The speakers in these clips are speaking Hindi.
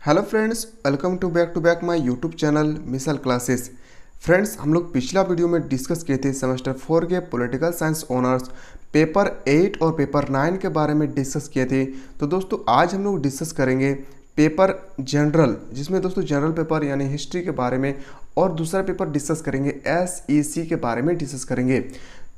Hello friends welcome to back to back my YouTube channel Misal classes friends हम लोग पिछला वीडियो में डिस्कस किए थे सेमेस्टर फोर के political science honours paper eight और पेपर नाइन के बारे में डिस्कस किए थे। तो दोस्तों, आज हम लोग डिस्कस करेंगे पेपर जनरल जिसमें दोस्तों जनरल पेपर यानी हिस्ट्री के बारे में और दूसरा पेपर डिस्कस करेंगे एस e के बारे में डिस्कस करेंगे।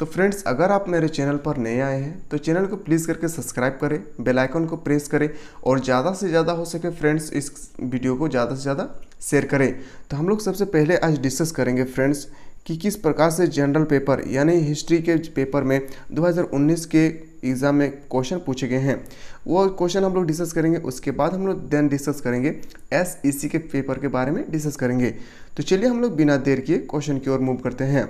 तो फ्रेंड्स अगर आप मेरे चैनल पर नए आए हैं तो चैनल को प्लीज़ करके सब्सक्राइब करें बेल आइकन को प्रेस करें और ज़्यादा से ज़्यादा हो सके फ्रेंड्स इस वीडियो को ज़्यादा से ज़्यादा शेयर करें। तो हम लोग सबसे पहले आज डिस्कस करेंगे फ्रेंड्स कि किस प्रकार से जनरल पेपर यानी हिस्ट्री के पेपर में 2019 के एग्ज़ाम में क्वेश्चन पूछे गए हैं। वो क्वेश्चन हम लोग डिस्कस करेंगे, उसके बाद हम लोग देन डिस्कस करेंगे एस e के पेपर के बारे में डिस्कस करेंगे। तो चलिए हम लोग बिना देर किए क्वेश्चन की ओर मूव करते हैं।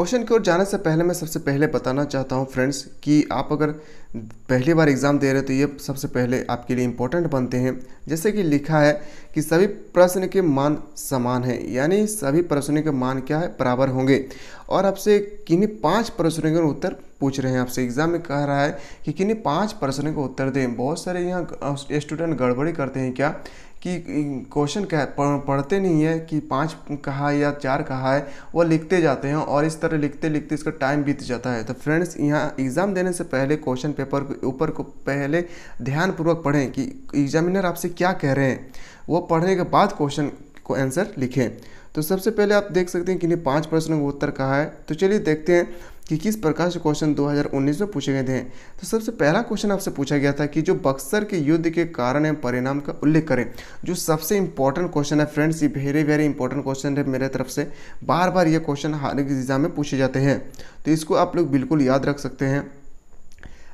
क्वेश्चन की ओर जाने से पहले मैं सबसे पहले बताना चाहता हूँ फ्रेंड्स कि आप अगर पहली बार एग्ज़ाम दे रहे हो तो ये सबसे पहले आपके लिए इम्पोर्टेंट बनते हैं। जैसे कि लिखा है कि सभी प्रश्न के मान समान हैं, यानी सभी प्रश्नों के मान क्या है? बराबर होंगे। और आपसे किन्हीं पाँच प्रश्नों के उत्तर पूछ रहे हैं आपसे। एग्ज़ाम में कह रहा है कि किन्हीं पाँच प्रश्नों का उत्तर दें। बहुत सारे यहाँ स्टूडेंट गड़बड़ी करते हैं क्या? कि क्वेश्चन क्या पढ़ते नहीं है कि पाँच कहा या चार कहा है, वो लिखते जाते हैं और इस तरह लिखते लिखते इसका टाइम बीत जाता है। तो फ्रेंड्स यहाँ एग्ज़ाम देने से पहले क्वेश्चन पेपर के ऊपर को पहले ध्यानपूर्वक पढ़ें कि एग्जामिनर आपसे क्या कह रहे हैं। वो पढ़ने के बाद क्वेश्चन को आंसर लिखें। तो सबसे पहले आप देख सकते हैं कि पाँच प्रश्नों का उत्तर कहा है। तो चलिए देखते हैं कि किस प्रकार से क्वेश्चन 2019 में पूछे गए थे? तो सबसे पहला क्वेश्चन आपसे पूछा गया था कि जो बक्सर के युद्ध के कारण एवं परिणाम का उल्लेख करें। जो सबसे इंपॉर्टेंट क्वेश्चन है फ्रेंड्स ये वेरी वेरी इंपॉर्टेंट क्वेश्चन है मेरे तरफ़ से। बार बार ये क्वेश्चन हर एक एग्ज़ाम में पूछे जाते हैं। तो इसको आप लोग बिल्कुल याद रख सकते हैं।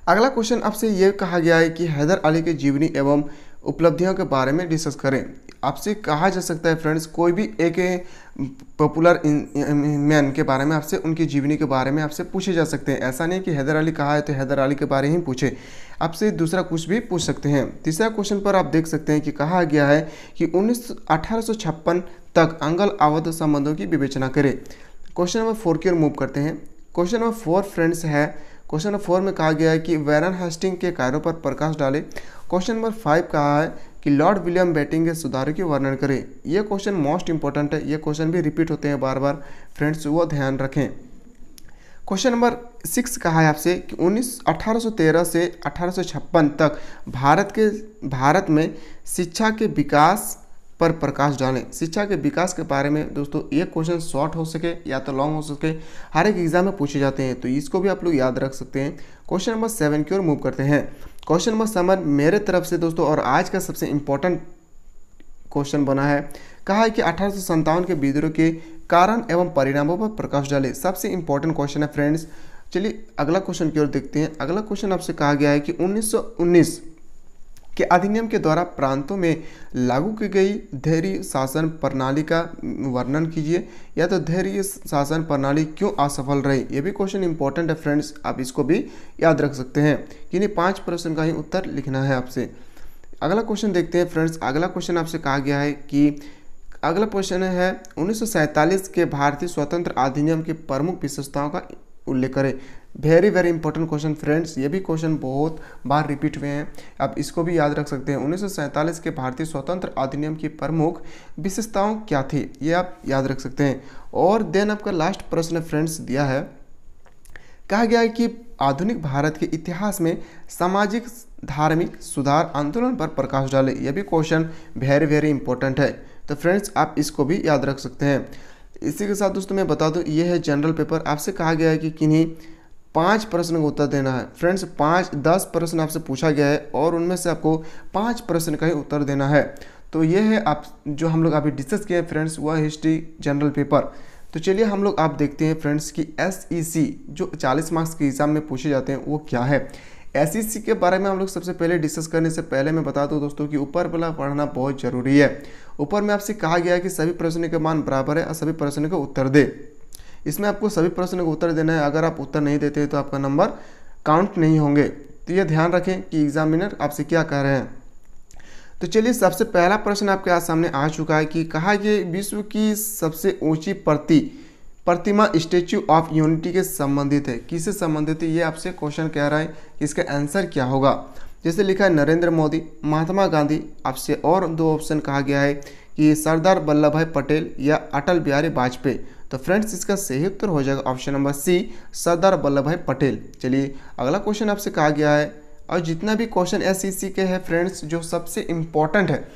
अगला क्वेश्चन आपसे ये कहा गया है कि हैदर अली के जीवनी एवं उपलब्धियों के बारे में डिस्कस करें। आपसे कहा जा सकता है फ्रेंड्स कोई भी एक पॉपुलर मैन के बारे में आपसे, उनकी जीवनी के बारे में आपसे पूछे जा सकते हैं। ऐसा नहीं कि हैदर अली कहा है तो हैदर अली के बारे ही पूछे। आपसे दूसरा कुछ भी पूछ सकते हैं। तीसरा क्वेश्चन पर आप देख सकते हैं कि कहा गया है कि उन्नीस अठारह तक अंगल अवध संबंधों की विवेचना करें। क्वेश्चन नंबर फोर की ओर मूव करते हैं। क्वेश्चन नंबर फोर फ्रेंड्स है क्वेश्चन नंबर फोर में कहा गया है कि वैरन हेस्टिंग के कार्यों पर प्रकाश डाले। क्वेश्चन नंबर फाइव कहा है कि लॉर्ड विलियम बैटिंग के सुधारों के वर्णन करें। यह क्वेश्चन मोस्ट इंपॉर्टेंट है। ये क्वेश्चन भी रिपीट होते हैं बार बार फ्रेंड्स वो ध्यान रखें। क्वेश्चन नंबर सिक्स कहा है आपसे कि उन्नीस, अठारह से अठारह सौ छप्पन तक भारत के, भारत में शिक्षा के विकास पर प्रकाश डालें। शिक्षा के विकास के बारे में दोस्तों ये क्वेश्चन शॉर्ट हो सके या तो लॉन्ग हो सके, हर एक एग्ज़ाम में पूछे जाते हैं। तो इसको भी आप लोग याद रख सकते हैं। क्वेश्चन नंबर सेवन की ओर मूव करते हैं। क्वेश्चन नंबर सेवन मेरे तरफ़ से दोस्तों और आज का सबसे इंपॉर्टेंट क्वेश्चन बना है। कहा है कि अठारह के विद्रोह के कारण एवं परिणामों पर प्रकाश डाले। सबसे इंपॉर्टेंट क्वेश्चन है फ्रेंड्स चलिए अगला क्वेश्चन की ओर देखते हैं। अगला क्वेश्चन आपसे कहा गया है कि 1919 के अधिनियम के द्वारा प्रांतों में लागू की गई धैर्य शासन प्रणाली का वर्णन कीजिए। या तो धैर्य शासन प्रणाली क्यों असफल रही? ये भी क्वेश्चन इंपॉर्टेंट है फ्रेंड्स आप इसको भी याद रख सकते हैं। नहीं पाँच प्रश्न का ही उत्तर लिखना है आपसे। अगला क्वेश्चन देखते हैं फ्रेंड्स अगला क्वेश्चन आपसे कहा गया है कि अगला क्वेश्चन है, उन्नीस सौ सैंतालीस के भारतीय स्वतंत्र अधिनियम की प्रमुख विशेषताओं का उल्लेख करें। Very very important question friends ये भी क्वेश्चन बहुत बार रिपीट हुए हैं। आप इसको भी याद रख सकते हैं। उन्नीस सौ सैंतालीस के भारतीय स्वतंत्र अधिनियम की प्रमुख विशेषताओं क्या थी? ये आप याद रख सकते हैं। और देन आपका लास्ट प्रश्न फ्रेंड्स दिया है। कहा गया है कि आधुनिक भारत के इतिहास में सामाजिक, धार्मिक सुधार आंदोलन पर प्रकाश डाले। यह भी क्वेश्चन वेरी वेरी इंपॉर्टेंट है। तो फ्रेंड्स आप इसको भी याद रख सकते हैं। इसी के साथ दोस्तों, मैं बता दूँ, ये है जनरल पेपर आपसे कहा गया है कि किन्हीं पाँच प्रश्न का उत्तर देना है। फ्रेंड्स पाँच, दस प्रश्न आपसे पूछा गया है और उनमें से आपको पाँच प्रश्न का ही उत्तर देना है। तो ये है आप, जो हम लोग अभी डिस्कस किए हैं फ्रेंड्स वह हिस्ट्री जनरल पेपर तो चलिए हम लोग आप देखते हैं फ्रेंड्स कि एस e जो 40 मार्क्स के एग्ज़ाम में पूछे जाते हैं, वो क्या है? एस e के बारे में हम लोग सबसे पहले डिस्कस करने से पहले मैं बता दूँ दोस्तों कि ऊपर वाला पढ़ना बहुत ज़रूरी है। ऊपर में आपसे कहा गया है कि सभी प्रश्न के मान बराबर है और सभी प्रश्न का उत्तर दे। इसमें आपको सभी प्रश्न का उत्तर देना है। अगर आप उत्तर नहीं देते तो आपका नंबर काउंट नहीं होंगे। तो ये ध्यान रखें कि एग्जामिनर आपसे क्या कह रहे हैं। तो चलिए, सबसे पहला प्रश्न आपके आज सामने आ चुका है कि कहा कि विश्व की सबसे ऊँची प्रति, प्रतिमा स्टेच्यू ऑफ़ यूनिटी के संबंधित है। किससे संबंधित है, ये आपसे क्वेश्चन कह रहा है कि इसका आंसर क्या होगा। जैसे लिखा है नरेंद्र मोदी, महात्मा गांधी, आपसे और दो ऑप्शन कहा गया है कि सरदार वल्लभ भाई पटेल या अटल बिहारी वाजपेयी। तो फ्रेंड्स इसका सही उत्तर हो जाएगा option number C Sardar Vallabh Bhai Patel. चलिए, अगला क्वेश्चन आपसे कहा गया है। और जितना भी क्वेश्चन एस के हैं फ्रेंड्स जो सबसे इंपॉर्टेंट है।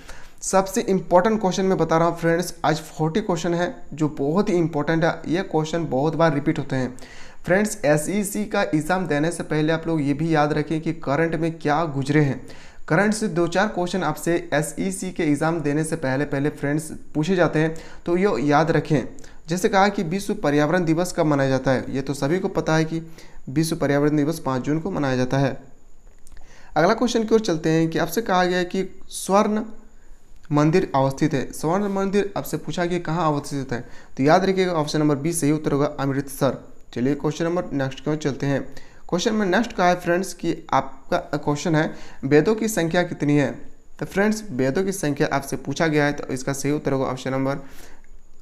सबसे इंपॉर्टेंट क्वेश्चन मैं बता रहा हूँ फ्रेंड्स आज 40 क्वेश्चन है, जो बहुत ही इंपॉर्टेंट है। ये क्वेश्चन बहुत बार रिपीट होते हैं। फ्रेंड्स एस का एग्ज़ाम देने से पहले आप लोग ये भी याद रखें कि करंट में क्या गुजरे हैं। करंट से दो चार क्वेश्चन आपसे एसईसी के एग्ज़ाम देने से पहले पहले फ्रेंड्स पूछे जाते हैं तो ये याद रखें। जैसे कहा कि विश्व पर्यावरण दिवस कब मनाया जाता है? ये तो सभी को पता है कि विश्व पर्यावरण दिवस पाँच जून को मनाया जाता है। अगला क्वेश्चन की ओर चलते हैं कि आपसे कहा गया है कि स्वर्ण मंदिर अवस्थित है। स्वर्ण मंदिर आपसे पूछा कि कहाँ अवस्थित है? तो याद रखिएगा, ऑप्शन नंबर बी सही उत्तर होगा अमृतसर। चलिए क्वेश्चन नंबर नेक्स्ट की ओर चलते हैं। क्वेश्चन में नेक्स्ट कहा है, फ्रेंड्स, कि आपका क्वेश्चन है वेदों की संख्या कितनी है? तो फ्रेंड्स वेदों की संख्या आपसे पूछा गया है तो इसका सही उत्तर होगा option number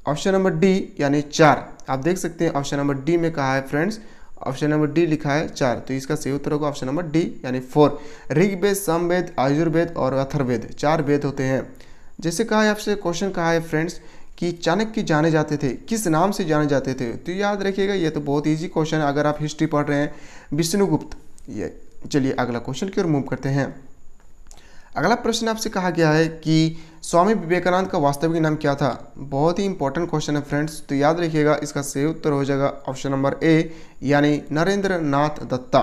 option number D, यानी चार। आप देख सकते हैं, ऑप्शन नंबर डी में कहा है, फ्रेंड्स, ऑप्शन नंबर डी लिखा है चार। तो इसका सही उत्तर होगा ऑप्शन नंबर डी, यानी फोर। ऋग्वेद समवेद आयुर्वेद और अथर्वेद चार वेद होते हैं। जैसे कहा है, आपसे क्वेश्चन कहा है, फ्रेंड्स कि चाणक्य जाने जाते थे, किस नाम से जाने जाते थे तो याद रखिएगा, ये तो बहुत ईजी क्वेश्चन है। अगर आप हिस्ट्री पढ़ रहे हैं, विष्णुगुप्त, ये चलिए अगला क्वेश्चन की ओर मूव करते हैं। अगला प्रश्न आपसे कहा गया है कि स्वामी विवेकानंद का वास्तविक नाम क्या था? बहुत ही इंपॉर्टेंट क्वेश्चन है फ्रेंड्स तो याद रखिएगा, इसका सही उत्तर हो जाएगा ऑप्शन नंबर ए यानी नरेंद्र नाथ दत्ता।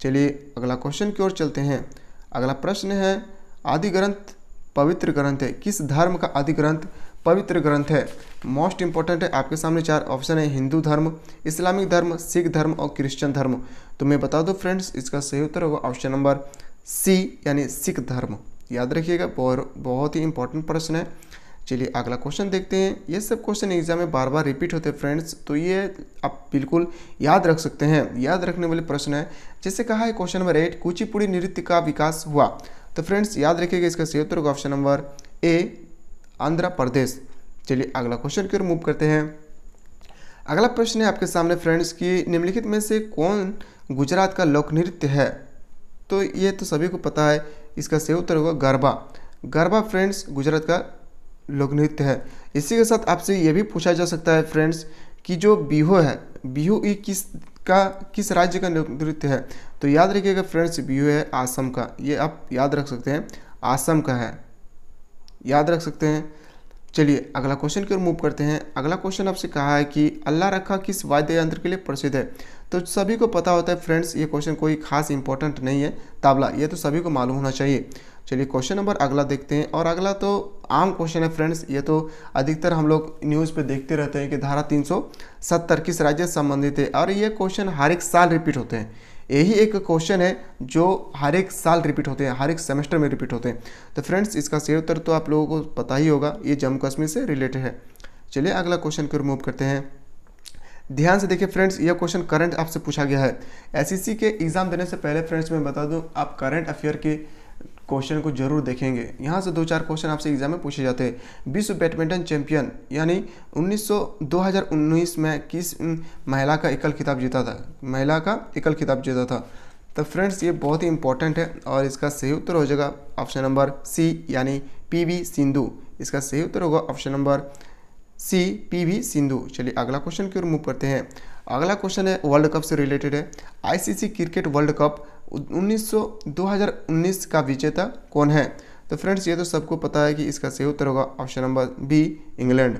चलिए अगला क्वेश्चन की ओर चलते हैं। अगला प्रश्न है, आदि ग्रंथ, पवित्र ग्रंथ है। किस धर्म का आदि ग्रंथ पवित्र ग्रंथ है। मोस्ट इंपॉर्टेंट है, आपके सामने चार ऑप्शन है, हिंदू धर्म इस्लामिक धर्म, सिख धर्म और क्रिश्चियन धर्म। तो मैं बता दूँ फ्रेंड्स इसका सही उत्तर होगा ऑप्शन नंबर सी यानी सिख धर्म। याद रखिएगा, बहुत ही इंपॉर्टेंट प्रश्न है। चलिए अगला क्वेश्चन देखते हैं। ये सब क्वेश्चन एग्ज़ाम में बार बार रिपीट होते हैं फ्रेंड्स तो ये आप बिल्कुल याद रख सकते हैं। याद रखने वाले प्रश्न है। जैसे कहा है क्वेश्चन नंबर एट कुचिपुड़ी नृत्य का विकास हुआ। तो फ्रेंड्स याद रखिएगा, इसका सही उत्तर होगा option number A Andhra Pradesh. चलिए अगला क्वेश्चन की ओर मूव करते हैं। अगला प्रश्न है आपके सामने फ्रेंड्स की निम्नलिखित में से कौन गुजरात का लोक नृत्य है? तो ये तो सभी को पता है, इसका सही उत्तर होगा गरबा। गरबा फ्रेंड्स गुजरात का लोक नृत्य है। इसी के साथ आपसे ये भी पूछा जा सकता है फ्रेंड्स कि जो बिहू है, बिहू ये किस का, किस राज्य का लोक नृत्य है? तो याद रखिएगा फ्रेंड्स बिहू है आसम का। ये आप याद रख सकते हैं, आसम का है। याद रख सकते हैं। चलिए, अगला क्वेश्चन की ओर मूव करते हैं। अगला क्वेश्चन आपसे कहा है कि अल्लाह रखा किस वाद्य यंत्र के लिए प्रसिद्ध है? तो सभी को पता होता है फ्रेंड्स ये क्वेश्चन कोई खास इंपॉर्टेंट नहीं है। ताबला, ये तो सभी को मालूम होना चाहिए। चलिए क्वेश्चन नंबर अगला देखते हैं। और अगला तो आम क्वेश्चन है फ्रेंड्स ये तो अधिकतर हम लोग न्यूज़ पे देखते रहते हैं कि धारा 370 किस राज्य से संबंधित है? और ये क्वेश्चन हर एक साल रिपीट होते हैं। यही एक क्वेश्चन है जो हर एक साल रिपीट होते हैं, हर एक सेमेस्टर में रिपीट होते हैं। तो फ्रेंड्स इसका सही उत्तर तो आप लोगों को पता ही होगा, ये जम्मू कश्मीर से रिलेटेड है। चलिए अगला क्वेश्चन को रिमूव करते हैं। ध्यान से देखिए फ्रेंड्स यह क्वेश्चन करंट आपसे पूछा गया है। एसएससी के एग्ज़ाम देने से पहले फ्रेंड्स मैं बता दूँ, आप करंट अफेयर के क्वेश्चन को ज़रूर देखेंगे। यहाँ से दो चार क्वेश्चन आपसे एग्ज़ाम में पूछे जाते हैं। विश्व बैडमिंटन चैंपियन, यानी 1900 2019 में किस महिला का एकल खिताब जीता था? महिला का एकल खिताब जीता था। तो फ्रेंड्स, ये बहुत ही इंपॉर्टेंट है और इसका सही उत्तर हो जाएगा ऑप्शन नंबर सी, यानी पी वी सिंधु। इसका सही उत्तर होगा option number C, P Sindhu. चलिए अगला क्वेश्चन की ओर मूव करते हैं। अगला क्वेश्चन है वर्ल्ड कप से रिलेटेड है। आईसीसी क्रिकेट वर्ल्ड कप 1900 2019 का विजेता कौन है? तो फ्रेंड्स ये तो सबको पता है कि इसका सही उत्तर होगा ऑप्शन नंबर बी इंग्लैंड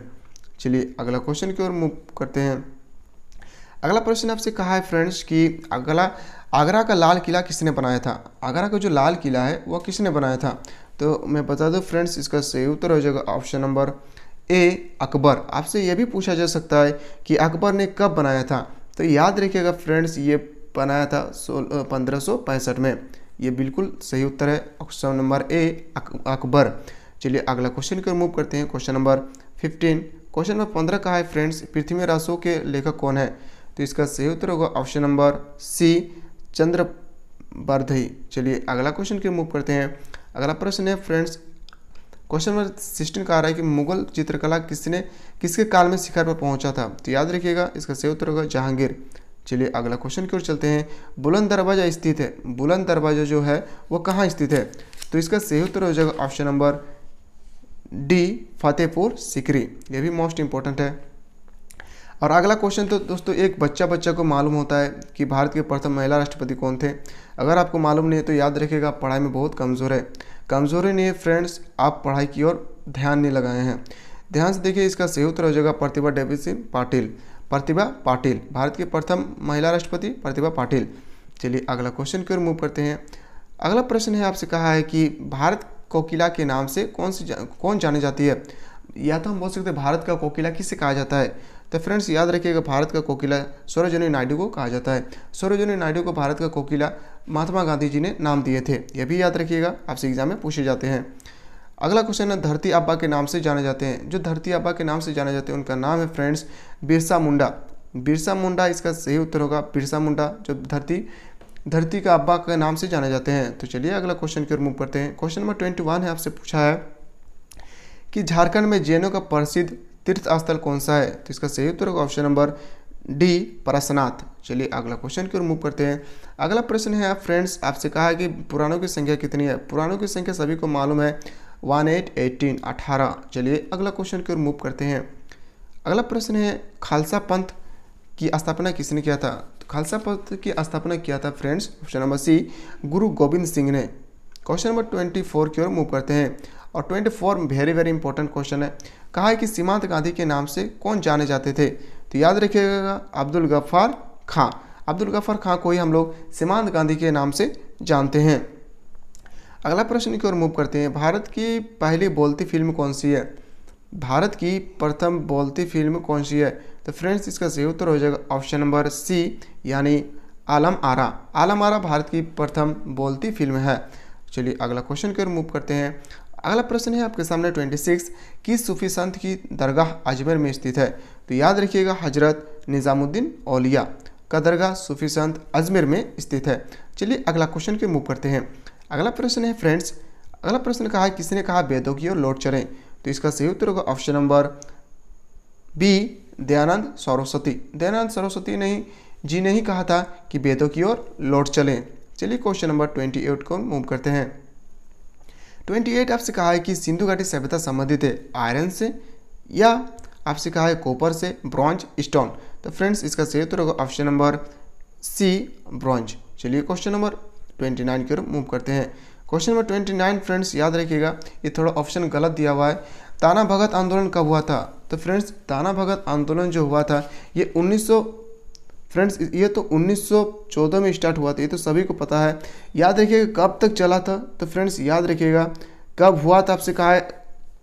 चलिए अगला क्वेश्चन की ओर मूव करते हैं। अगला प्रश्न आपसे कहा है फ्रेंड्स कि अगला, आगरा का लाल किला किसने बनाया था? आगरा का जो लाल किला है, वह किसने बनाया था? तो मैं बता दूँ फ्रेंड्स इसका सही उत्तर हो जाएगा ऑप्शन नंबर ए अकबर. आपसे यह भी पूछा जा सकता है कि अकबर ने कब बनाया था? तो याद रखिएगा फ्रेंड्स ये बनाया था सोलह पंद्रह में। ये बिल्कुल सही उत्तर है। Option number A Akbar. चलिए अगला क्वेश्चन की मूव करते हैं। Question number fifteen question number पंद्रह का है फ्रेंड्स पृथ्वी रासो के लेखक कौन है? तो इसका सही उत्तर होगा ऑप्शन नंबर सी चंद्र बर्धई चलिए अगला क्वेश्चन की मूव करते हैं। अगला प्रश्न है फ्रेंड्स क्वेश्चन नंबर सिक्सटीन का आ रहा है कि मुगल चित्रकला किसने, किसके काल में शिखर पर पहुँचा था? तो याद रखिएगा, इसका सही उत्तर होगा जहांगीर। चलिए अगला क्वेश्चन की ओर चलते हैं। बुलंद दरवाज़ा स्थित है। बुलंद दरवाज़ा जो है, वो कहाँ स्थित है? तो इसका सही उत्तर हो जाएगा option number D Fatehpur Sikri. ये भी मोस्ट इंपॉर्टेंट है। और अगला क्वेश्चन तो दोस्तों, एक बच्चा बच्चा को मालूम होता है कि भारत के प्रथम महिला राष्ट्रपति कौन थे? अगर आपको मालूम नहीं है तो याद रखिएगा, पढ़ाई में बहुत कमज़ोर है। कमज़ोरी नहीं है फ्रेंड्स आप पढ़ाई की ओर ध्यान नहीं लगाए हैं। ध्यान से देखिए, इसका सही उत्तर हो जाएगा प्रतिभा डेवी सिंह पाटिल। प्रतिभा पाटिल भारत की प्रथम महिला राष्ट्रपति प्रतिभा पाटिल। चलिए अगला क्वेश्चन की ओर मूव करते हैं। अगला प्रश्न है आपसे कहा है कि भारत कोकिला के नाम से कौन सी जा, कौन जानी जाती है? या तो हम बोल सकते हैं भारत का कोकिला किसे कहा जाता है? तो फ्रेंड्स याद रखिएगा भारत का कोकिला सरोजनी नायडू को कहा जाता है। सरोजनी नायडू को भारत का कोकिला महात्मा गांधी जी ने नाम दिए थे। यह भी याद रखिएगा आपसे एग्ज़ाम में पूछे जाते हैं। अगला क्वेश्चन है, धरती आबा के नाम से जाने जाते हैं। जो धरती आबा के नाम से जाने जाते हैं, उनका नाम है फ्रेंड्स बिरसा मुंडा। बिरसा मुंडा, इसका सही उत्तर होगा बिरसा मुंडा, जो धरती धरती का अब्बा के नाम से जाने जाते हैं। तो चलिए अगला क्वेश्चन की ओर मूव करते हैं। क्वेश्चन नंबर ट्वेंटी वन है, आपसे पूछा है कि झारखंड में जैनों का प्रसिद्ध तीर्थ स्थल कौन सा है? तो इसका सही उत्तर होगा ऑप्शन नंबर डी परसनाथ। चलिए अगला क्वेश्चन की ओर मूव करते हैं। अगला प्रश्न है फ्रेंड्स आपसे कहा है कि पुराणों की संख्या कितनी है? पुराणों की संख्या सभी को मालूम है। वन एट एटीन अठारह चलिए अगला क्वेश्चन की ओर मूव करते हैं। अगला प्रश्न है, खालसा पंथ की स्थापना किसने किया था? तो खालसा पंथ की स्थापना किया था फ्रेंड्स ऑप्शन नंबर सी गुरु गोविंद सिंह ने। क्वेश्चन नंबर ट्वेंटी फोर की ओर मूव करते हैं। और twenty four very very important question है। कहा है कि सीमांत गांधी के नाम से कौन जाने जाते थे? तो याद रखिएगा, अब्दुल गफ्फार खां। अब्दुल गफ्फार खां को ही हम लोग सीमांत गांधी के नाम से जानते हैं। अगला प्रश्न की ओर मूव करते हैं। भारत की पहली बोलती फ़िल्म कौन सी है? भारत की प्रथम बोलती फ़िल्म कौन सी है? तो फ्रेंड्स इसका सही उत्तर हो जाएगा ऑप्शन नंबर सी यानी आलम आरा। आलम आरा भारत की प्रथम बोलती फ़िल्म है। चलिए अगला क्वेश्चन की ओर मूव करते हैं। अगला प्रश्न है आपके सामने 26 किस सूफी संत की दरगाह अजमेर में स्थित है? तो याद रखिएगा, हज़रत निज़ामुद्दीन औलिया का दरगाह सूफी संत अजमेर में स्थित है। चलिए अगला क्वेश्चन के मूव करते हैं। अगला प्रश्न है फ्रेंड्स अगला प्रश्न कहा है, किसने कहा वेदों की ओर लौट चलें? तो इसका सही उत्तर होगा option number B Dayanand Saraswati. Dayanand Saraswati नहीं, जी ने ही कहा था कि वेदों की ओर लौट चलें। चलिए क्वेश्चन नंबर ट्वेंटी एट को मूव करते हैं। ट्वेंटी एट आपसे कहा है कि सिंधु घाटी सभ्यता संबंधित है आयरन से, या आपसे कहा है कॉपर से ब्रॉन्ज स्टोन तो फ्रेंड्स इसका सही उत्तर होगा ऑप्शन नंबर सी ब्रॉन्ज चलिए क्वेश्चन नंबर ट्वेंटी नाइन की ओर मूव करते हैं। Question number twenty nine friends याद रखिएगा, ये थोड़ा ऑप्शन गलत दिया हुआ है। ताना भगत आंदोलन कब हुआ था? तो फ्रेंड्स ताना भगत आंदोलन जो हुआ था, ये 1900 फ्रेंड्स ये तो 1914 में स्टार्ट हुआ था, ये तो सभी को पता है। याद रखिएगा, कब तक चला था? तो फ्रेंड्स याद रखिएगा, कब हुआ था आपसे कहा है?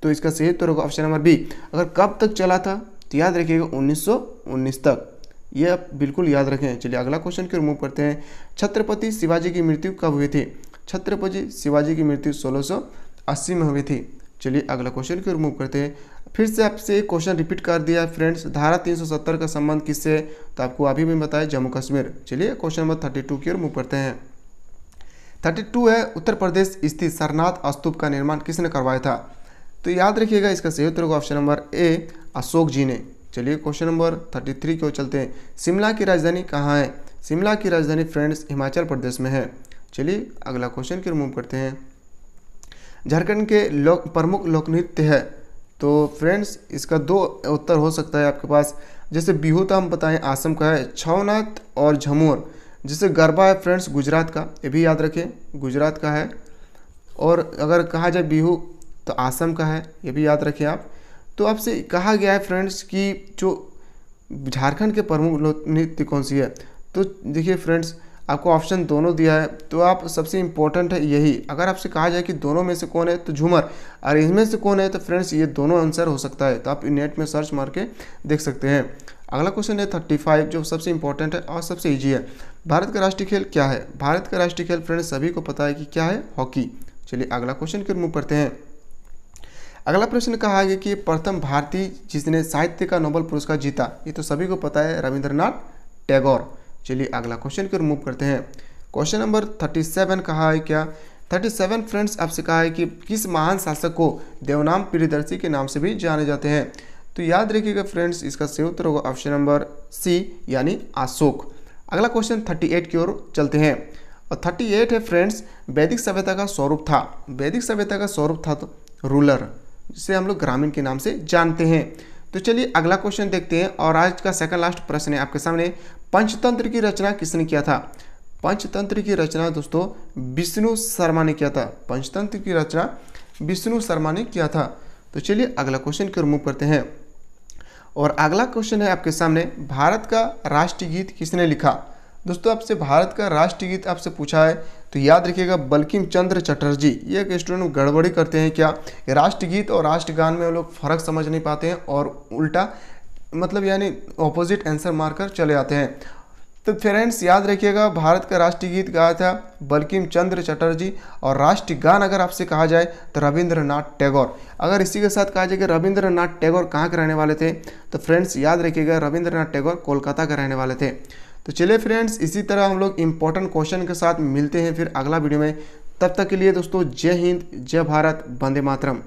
तो इसका सही उत्तर होगा ऑप्शन नंबर बी अगर कब तक चला था तो याद रखिएगा 1919 तक। ये आप बिल्कुल याद रखें। चलिए अगला क्वेश्चन की रिमूव करते हैं। छत्रपति शिवाजी की मृत्यु कब हुई थी? छत्रपति शिवाजी की मृत्यु 1680 में हुई थी। चलिए अगला क्वेश्चन की रिमूव करते हैं। फिर से आपसे एक क्वेश्चन रिपीट कर दिया है फ्रेंड्स धारा 370 का संबंध किससे? तो आपको अभी भी बताया जम्मू कश्मीर। चलिए क्वेश्चन नंबर 32 की ओर मूव करते हैं। 32 है, उत्तर प्रदेश स्थित सरनाथ स्तूप का निर्माण किसने करवाया था? तो याद रखिएगा इसका सही उत्तर होगा option number A Ashok ji ने। चलिए क्वेश्चन नंबर 33 की ओर चलते हैं। शिमला की राजधानी कहाँ है? शिमला की राजधानी फ्रेंड्स हिमाचल प्रदेश में है। चलिए अगला क्वेश्चन की रिमूव करते हैं। झारखंड के लोक, प्रमुख लोक नृत्य है। तो फ्रेंड्स, इसका दो उत्तर हो सकता है आपके पास। जैसे बिहू तो हम बताएँ, आसम का है छौनाथ और झमोर। जैसे गरबा है फ्रेंड्स, गुजरात का, ये भी याद रखें, गुजरात का है। और अगर कहा जाए बिहू तो आसम का है, ये भी याद रखें आप। तो आपसे कहा गया है फ्रेंड्स कि जो झारखंड के प्रमुख नृत्य कौन सी है? तो देखिए फ्रेंड्स, आपको ऑप्शन दोनों दिया है। तो आप सबसे इम्पोर्टेंट है यही। अगर आपसे कहा जाए कि दोनों में से कौन है तो झूमर। और इनमें से कौन है तो फ्रेंड्स ये दोनों आंसर हो सकता है। तो आप नेट में सर्च मार के देख सकते हैं। अगला क्वेश्चन है थर्टी फाइव जो सबसे इंपॉर्टेंट है और सबसे ईजी है। भारत का राष्ट्रीय खेल क्या है? भारत का राष्ट्रीय खेल फ्रेंड्स, सभी को पता है कि क्या है? हॉकी। चलिए अगला क्वेश्चन के मूव करते हैं। अगला प्रश्न कहा है कि प्रथम भारतीय जिसने साहित्य का नोबल पुरस्कार जीता, ये तो सभी को पता है, रविंद्रनाथ टैगोर। चलिए अगला क्वेश्चन की ओर मूव करते हैं। क्वेश्चन नंबर थर्टी सेवन कहा है क्या? थर्टी सेवन फ्रेंड्स आपसे कहा है कि किस महान शासक को देवनाम प्रियदर्शी के नाम से भी जाने जाते हैं? तो याद रखिएगा फ्रेंड्स इसका सही उत्तर होगा ऑप्शन नंबर सी यानी अशोक। अगला क्वेश्चन थर्टी एट की ओर चलते हैं। और थर्टी एट है फ्रेंड्स वैदिक सभ्यता का स्वरूप था। वैदिक सभ्यता का स्वरूप था तो रूलर जिसे हम लोग ग्रामीण के नाम से जानते हैं। तो चलिए अगला क्वेश्चन देखते हैं और आज का सेकंड लास्ट प्रश्न है आपके सामने। पंचतंत्र की रचना किसने किया था? पंचतंत्र की रचना दोस्तों विष्णु शर्मा ने किया था। पंचतंत्र की रचना विष्णु शर्मा ने किया था। तो चलिए अगला क्वेश्चन को रिमूव करते हैं। और अगला क्वेश्चन है आपके सामने, भारत का राष्ट्रीय गीत किसने लिखा? दोस्तों आपसे भारत का राष्ट्रीय गीत आपसे पूछा है। तो याद रखिएगा बल्किम चंद्र चटर्जी। ये एक स्टूडेंट गड़बड़ी करते हैं क्या? राष्ट्रगीत और राष्ट्रगान में वो लोग फ़र्क समझ नहीं पाते हैं और उल्टा मतलब यानी ऑपोजिट आंसर मारकर चले आते हैं। तो फ्रेंड्स याद रखिएगा, भारत का राष्ट्रीय गीत गाया था बल्किम चंद्र चटर्जी और राष्ट्रीय गान अगर आपसे कहा जाए तो रविंद्रनाथ टैगोर। अगर इसी के साथ कहा जाए कि रविंद्रनाथ टैगोर कहाँ के रहने वाले थे? तो फ्रेंड्स याद रखिएगा, रविंद्रनाथ टैगोर कोलकाता के रहने वाले थे। तो चलिए फ्रेंड्स इसी तरह हम लोग इंपॉर्टेंट क्वेश्चन के साथ मिलते हैं फिर अगला वीडियो में। तब तक के लिए दोस्तों, जय हिंद, जय भारत, वंदे मातरम।